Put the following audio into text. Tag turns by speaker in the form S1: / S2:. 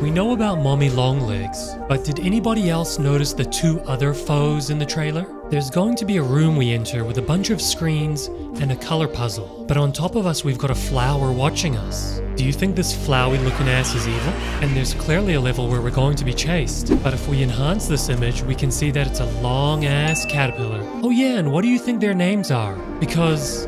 S1: We know about Mommy Longlegs, but did anybody else notice the two other foes in the trailer? There's going to be a room we enter with a bunch of screens and a color puzzle, but on top of us we've got a flower watching us. Do you think this flowy looking ass is evil? And there's clearly a level where we're going to be chased, but if we enhance this image, we can see that it's a long ass caterpillar. Oh yeah, and what do you think their names are? Because